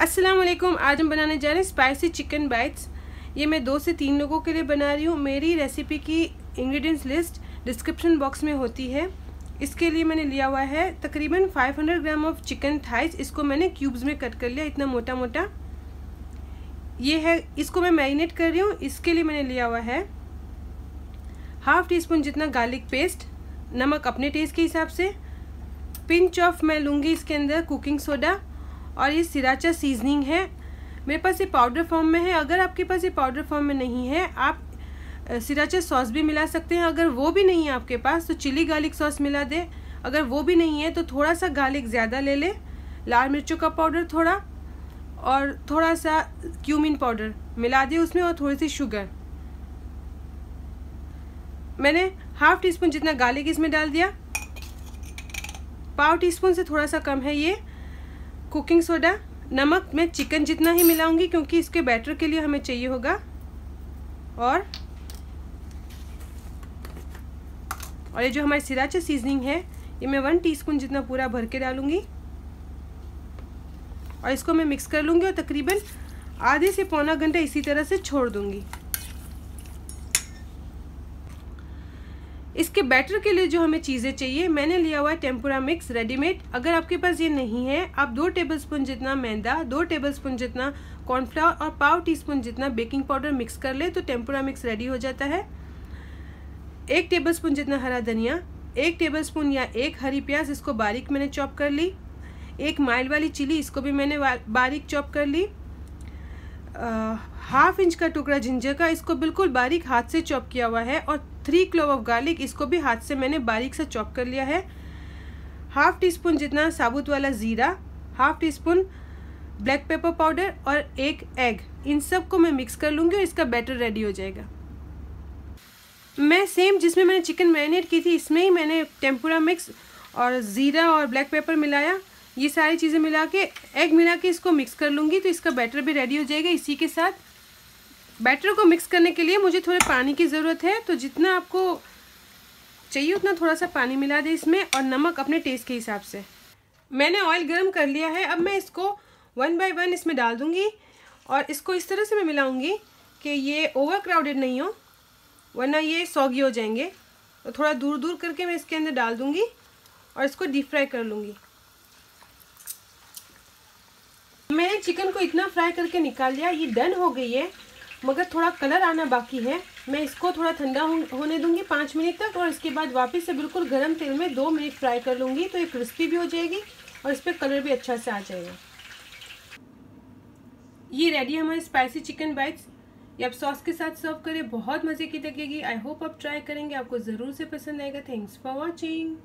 अस्सलाम वालेकुम आज हम बनाने जा रहे हैं स्पाइसी चिकन बाइट्स ये मैं दो से तीन लोगों के लिए बना रही हूँ। मेरी रेसिपी की इंग्रेडिएंट्स लिस्ट डिस्क्रिप्शन बॉक्स में होती है। इसके लिए मैंने लिया हुआ है तकरीबन 500 ग्राम ऑफ़ चिकन थाइस इसको मैंने क्यूब्स में कट कर लिया, इतना मोटा मोटा ये है, इसको मैं मैरिनेट कर रही हूँ। इसके लिए मैंने लिया हुआ है हाफ़ टी स्पून जितना गार्लिक पेस्ट नमक अपने टेस्ट के हिसाब से। पिंच ऑफ़ मैं लूँगी इसके अंदर कुकिंग सोडा और ये सिराचा सीजनिंग है। मेरे पास ये पाउडर फॉर्म में है। अगर आपके पास ये पाउडर फॉर्म में नहीं है, आप सिराचा सॉस भी मिला सकते हैं। अगर वो भी नहीं है आपके पास तो चिली गार्लिक सॉस मिला दे। अगर वो भी नहीं है तो थोड़ा सा गार्लिक ज़्यादा ले ले। लाल मिर्चों का पाउडर थोड़ा और थोड़ा सा क्यूमिन पाउडर मिला दे उसमें और थोड़ी सी शुगर मैंने हाफ़ टी स्पून जितना गार्लिक इसमें डाल दिया। पाव टी स्पून से थोड़ा सा कम है ये। कुकिंग सोडा, नमक, मैं चिकन जितना ही मिलाऊँगी क्योंकि इसके बैटर के लिए हमें चाहिए होगा। और और ये जो हमारी सिराचा सीजनिंग है, ये मैं वन टीस्पून जितना पूरा भर के डालूँगी। और इसको मैं मिक्स कर लूँगी और तकरीबन आधे से पौना घंटा इसी तरह से छोड़ दूँगी। इसके बैटर के लिए जो हमें चीज़ें चाहिए, मैंने लिया हुआ है टेम्पुरा मिक्स रेडीमेड अगर आपके पास ये नहीं है, आप दो टेबलस्पून जितना मैदा, दो टेबलस्पून जितना कॉर्नफ्लावर और पाव टी स्पून जितना बेकिंग पाउडर मिक्स कर ले तो टेम्पुरा मिक्स रेडी हो जाता है। एक टेबलस्पून जितना हरा धनिया, एक टेबलस्पून या एक हरी प्याज, इसको बारीक मैंने चॉप कर ली। एक माइल वाली चिली इसको भी मैंने बारीक चॉप कर ली। हाफ़ इंच का टुकड़ा जिंजर का, इसको बिल्कुल बारीक हाथ से चॉप किया हुआ है और थ्री क्लोव ऑफ़ गार्लिक इसको भी हाथ से मैंने बारीक से चॉप कर लिया है। हाफ़ टी स्पून जितना साबुत वाला ज़ीरा half teaspoon black pepper powder और एक एग इन सबको मैं मिक्स कर लूँगी और इसका बैटर रेडी हो जाएगा। मैं सेम जिसमें मैंने चिकन मैरिनेट की थी, इसमें ही मैंने टेम्पुरा मिक्स और ज़ीरा और ब्लैक पेपर मिलाया। ये सारी चीज़ें मिला के एग मिला के इसको मिक्स कर लूँगी तो इसका बैटर भी रेडी हो जाएगा इसी के साथ। बैटर को मिक्स करने के लिए मुझे थोड़े पानी की ज़रूरत है तो जितना आपको चाहिए उतना थोड़ा सा पानी मिला दे इसमें और नमक अपने टेस्ट के हिसाब से। मैंने ऑयल गर्म कर लिया है, अब मैं इसको वन बाय वन इसमें डाल दूँगी और इसको इस तरह से मैं मिलाऊँगी कि ये ओवर क्राउडेड नहीं हो, वरना ये सौगी हो जाएँगे। तो थोड़ा दूर दूर करके मैं इसके अंदर डाल दूँगी और इसको डीप फ्राई कर लूँगी। मैंने चिकन को इतना फ्राई करके निकाल लिया, ये डन हो गई है, मगर थोड़ा कलर आना बाकी है। मैं इसको थोड़ा ठंडा होने दूँगी पाँच मिनट तक और इसके बाद वापस से बिल्कुल गर्म तेल में दो मिनट फ्राई कर लूँगी तो ये क्रिस्पी भी हो जाएगी और इस पर कलर भी अच्छा से आ जाएगा। ये रेडी है हमारी स्पाइसी चिकन बाइट्स ये आप सॉस के साथ सर्व करें, बहुत मज़े की लगेगी। आई होप आप ट्राई करेंगे, आपको ज़रूर से पसंद आएगा। Thanks for watching